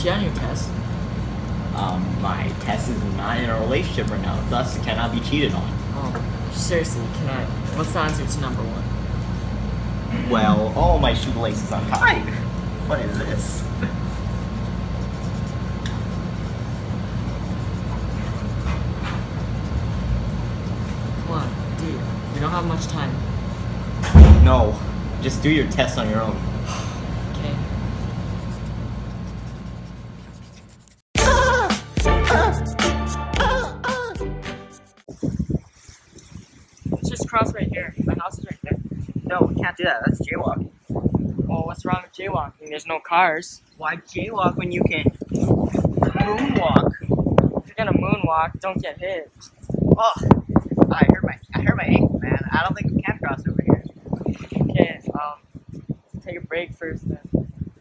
cheat on your test? Um, my test is not in a relationship right now, thus cannot be cheated on. Oh, seriously, can I? What's the answer to number one? Well, all my shoelaces are tied. What is this? Come on, dude. We don't have much time. No, just do your test on your own. Cross right here. My house is right there. No, we can't do that. That's jaywalking. Oh, what's wrong with jaywalking? There's no cars. Why jaywalk when you can moonwalk? If you're gonna moonwalk, don't get hit. Oh, I hurt my I hurt my ankle, man. I don't think we can cross over here. Okay, um, take a break first then.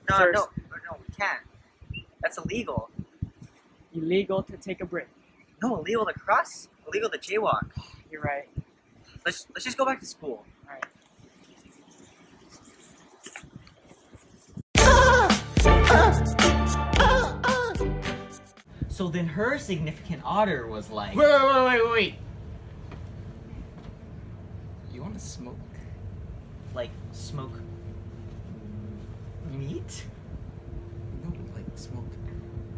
No, First. no, no, we can't. That's illegal. Illegal to take a break. No, illegal to cross. Illegal to jaywalk. You're right. Let's let's just go back to school. Alright. So then her significant otter was like. Wait, wait, wait, wait, wait. You want to smoke? like smoke meat? No, like smoke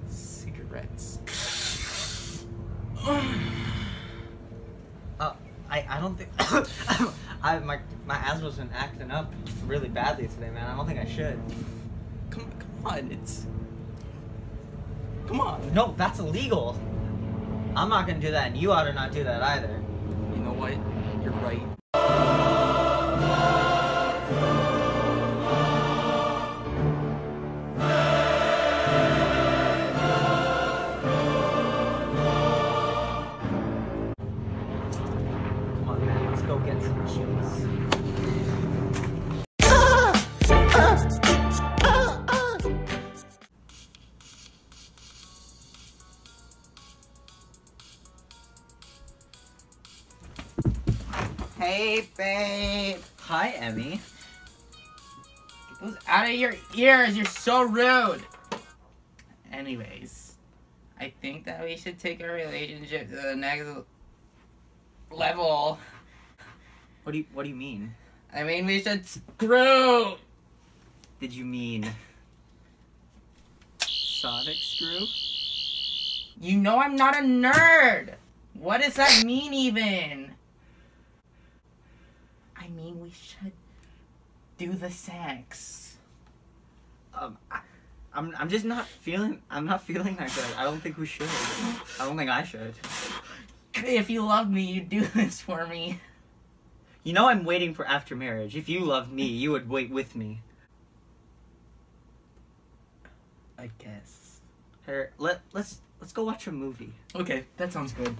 cigarettes. Don't think I my my asthma's been acting up really badly today, man. I don't think I should. Come, come on, it's. Come on. No, that's illegal. I'm not gonna do that, and you ought to not do that either. You know what? You're right. Hey, babe. Hi, Emmy. Get those out of your ears. You're so rude. Anyways, I think that we should take our relationship to the next level. What do you What do you mean? I mean, we should screw. Did you mean Sonic screw? You know I'm not a nerd. What does that mean, even? Mean, we should do the sex. Um, I, I'm I'm just not feeling. I'm not feeling that good. I don't think we should. I don't think I should. If you love me, you'd do this for me. You know I'm waiting for after marriage. If you loved me, you would wait with me. I guess. Here, let let's let's go watch a movie. Okay, that sounds good.